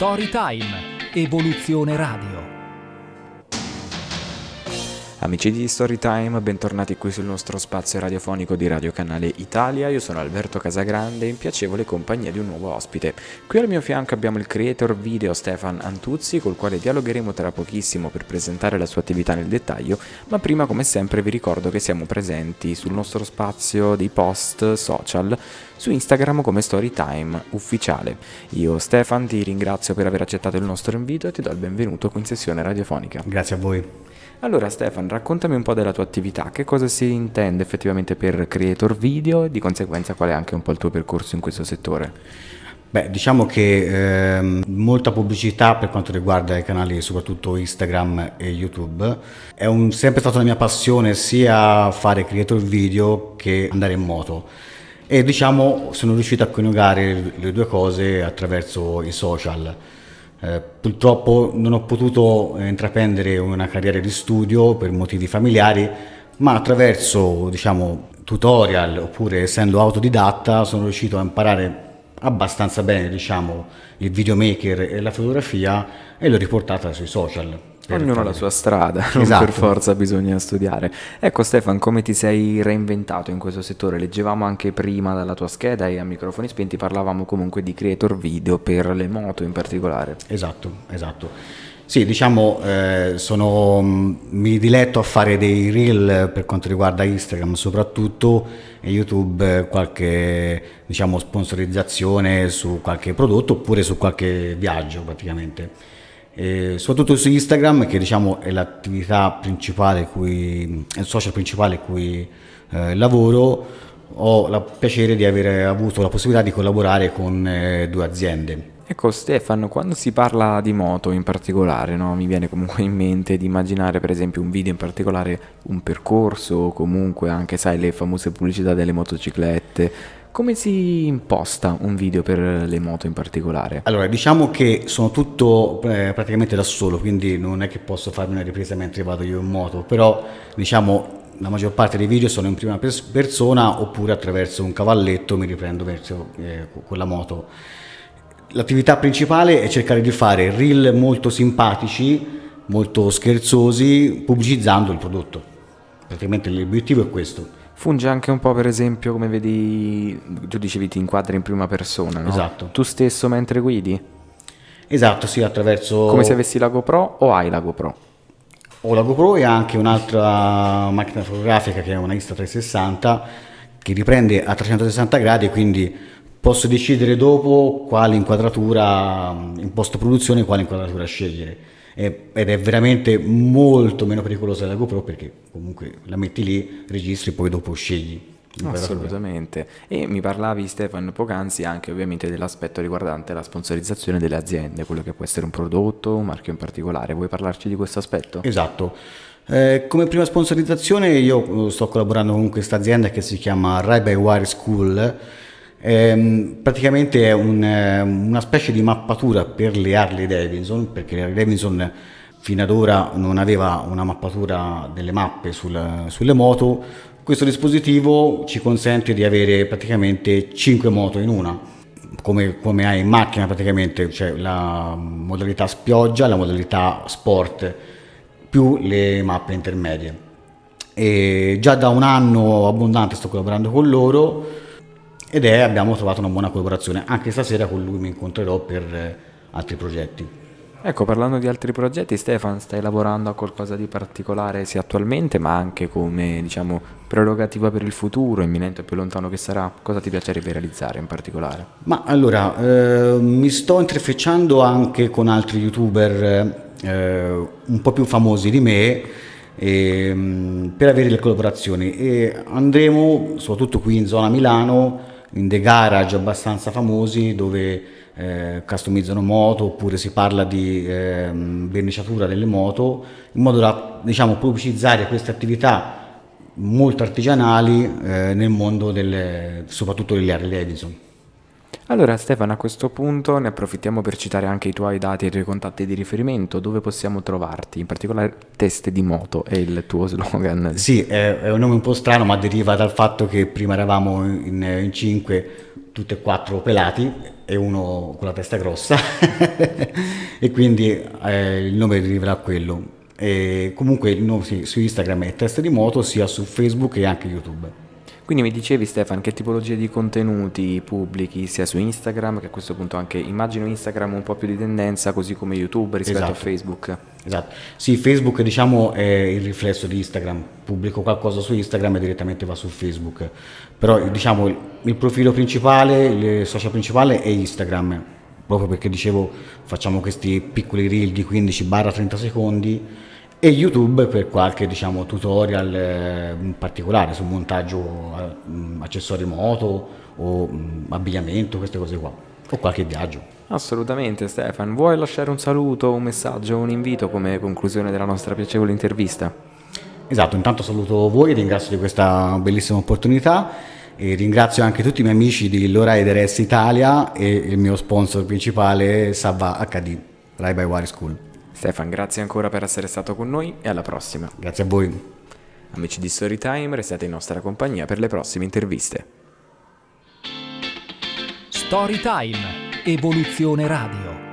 Storytime, Evoluzione Radio. Amici di Storytime, bentornati qui sul nostro spazio radiofonico di Radio Canale Italia. Io sono Alberto Casagrande in piacevole compagnia di un nuovo ospite. Qui al mio fianco abbiamo il creator video Stefan Antuzzi, col quale dialogheremo tra pochissimo per presentare la sua attività nel dettaglio, ma prima come sempre vi ricordo che siamo presenti sul nostro spazio di post social su Instagram come Storytime ufficiale. Io Stefan ti ringrazio per aver accettato il nostro invito e ti do il benvenuto qui in sessione radiofonica. Grazie a voi. Allora Stefan, raccontami un po' della tua attività, che cosa si intende effettivamente per creator video e di conseguenza qual è anche un po' il tuo percorso in questo settore? Beh, diciamo che eh, molta pubblicità per quanto riguarda i canali, soprattutto Instagram e YouTube, è un, sempre stata la mia passione sia fare creator video che andare in moto. E diciamo sono riuscito a coniugare le due cose attraverso i social. Eh, purtroppo non ho potuto intraprendere una carriera di studio per motivi familiari, ma attraverso diciamo, tutorial oppure essendo autodidatta sono riuscito a imparare abbastanza bene diciamo, il videomaker e la fotografia e l'ho riportata sui social. Ognuno ha la sua strada, non esatto. per forza bisogna studiare. Ecco Stefan, come ti sei reinventato in questo settore? Leggevamo anche prima dalla tua scheda e a microfoni spenti parlavamo comunque di creator video per le moto in particolare. Esatto, esatto. Sì, diciamo, eh, sono, mm, mi diletto a fare dei reel per quanto riguarda Instagram soprattutto e YouTube qualche diciamo, sponsorizzazione su qualche prodotto oppure su qualche viaggio praticamente eh, soprattutto su Instagram che diciamo è l'attività principale, cui, è il social principale cui eh, lavoro, ho il piacere di aver avuto la possibilità di collaborare con eh, due aziende. Ecco Stefano, quando si parla di moto in particolare, no? mi viene comunque in mente di immaginare per esempio un video in particolare, un percorso o comunque anche sai le famose pubblicità delle motociclette come si imposta un video per le moto in particolare? Allora, diciamo che sono tutto eh, praticamente da solo, quindi non è che posso farmi una ripresa mentre vado io in moto, però diciamo la maggior parte dei video sono in prima persona oppure attraverso un cavalletto mi riprendo verso eh, quella moto. L'attività principale è cercare di fare reel molto simpatici, molto scherzosi, pubblicizzando il prodotto. Praticamente l'obiettivo è questo. Funge anche un po' per esempio come vedi, tu dicevi ti inquadri in prima persona, no? Esatto. Tu stesso mentre guidi? Esatto, sì, attraverso... Come se avessi la GoPro o hai la GoPro? Ho la GoPro e anche un'altra macchina fotografica che è una Insta360 che riprende a 360 gradi quindi posso decidere dopo quale inquadratura in post produzione quale inquadratura scegliere ed è veramente molto meno pericolosa della GoPro perché comunque la metti lì, registri, poi dopo scegli. Assolutamente. E mi parlavi Stefano poc'anzi anche ovviamente dell'aspetto riguardante la sponsorizzazione delle aziende, quello che può essere un prodotto, un marchio in particolare. Vuoi parlarci di questo aspetto? Esatto. Eh, come prima sponsorizzazione io eh, sto collaborando con questa azienda che si chiama Rai by Wire School Ehm, praticamente è un, eh, una specie di mappatura per le Harley Davidson, perché le Harley Davidson fino ad ora non aveva una mappatura delle mappe sul, sulle moto. Questo dispositivo ci consente di avere praticamente 5 moto in una, come, come hai in macchina praticamente, c'è cioè la modalità spioggia, la modalità sport, più le mappe intermedie. E già da un anno abbondante sto collaborando con loro ed è, abbiamo trovato una buona collaborazione. Anche stasera con lui mi incontrerò per eh, altri progetti. Ecco, parlando di altri progetti, Stefan, stai lavorando a qualcosa di particolare sia attualmente, ma anche come, diciamo, prerogativa per il futuro, imminente o più lontano che sarà? Cosa ti piacerebbe realizzare in particolare? Ma allora, eh, mi sto interfacciando anche con altri youtuber eh, un po' più famosi di me eh, per avere le collaborazioni e andremo, soprattutto qui in zona Milano, in dei garage abbastanza famosi dove eh, customizzano moto oppure si parla di eh, verniciatura delle moto in modo da diciamo, pubblicizzare queste attività molto artigianali eh, nel mondo delle, soprattutto degli Harley Davidson. Allora Stefano, a questo punto ne approfittiamo per citare anche i tuoi dati e i tuoi contatti di riferimento, dove possiamo trovarti, in particolare teste di moto è il tuo slogan. Sì, è, un nome un po' strano ma deriva dal fatto che prima eravamo in, in cinque, tutti e quattro pelati e uno con la testa grossa e quindi eh, il nome deriverà quello. E comunque nome sì, su Instagram è Testa di Moto, sia su Facebook e anche YouTube. Quindi mi dicevi Stefan che tipologie di contenuti pubblichi sia su Instagram che a questo punto anche immagino Instagram un po' più di tendenza così come YouTube rispetto Esatto. a Facebook. Esatto. Sì, Facebook diciamo è il riflesso di Instagram. Pubblico qualcosa su Instagram e direttamente va su Facebook. Però diciamo il, il profilo principale, il social principale è Instagram. Proprio perché dicevo facciamo questi piccoli reel di 15-30 secondi e YouTube per qualche diciamo tutorial eh, in particolare su montaggio eh, accessori moto o mh, abbigliamento, queste cose qua. O qualche viaggio. Assolutamente Stefan, vuoi lasciare un saluto, un messaggio, un invito come conclusione della nostra piacevole intervista? Esatto, intanto saluto voi, ringrazio di questa bellissima opportunità e ringrazio anche tutti i miei amici di Lowrider S Italia e il mio sponsor principale Savva HD, Ride by Wire School. Stefan, grazie ancora per essere stato con noi e alla prossima. Grazie a voi. Amici di Storytime, restate in nostra compagnia per le prossime interviste. Storytime, Evoluzione Radio.